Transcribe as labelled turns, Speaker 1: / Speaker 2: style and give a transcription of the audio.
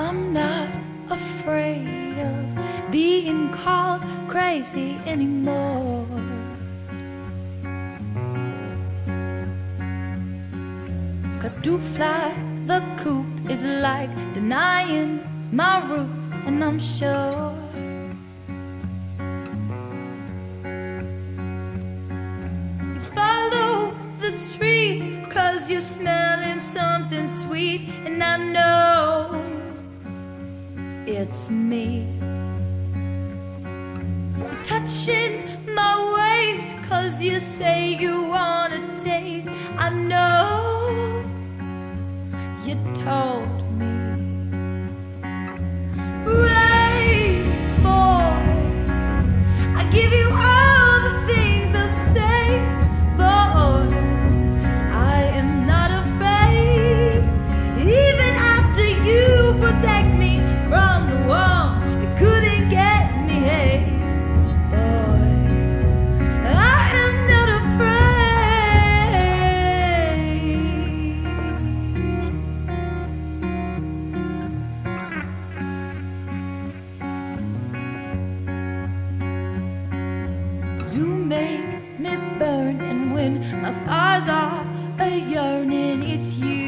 Speaker 1: I'm not afraid of being called crazy anymore. Cause to fly the coop is like denying my roots, and I'm sure. You follow the streets cause you're smelling something sweet, and I know it's me. You're touching my waist cause you say you wanna taste. I know you told me. Brave boy, I give you all the things I say, boy. I am not afraid, even after you protect me make me burn, and when my thighs are a yearning, it's you.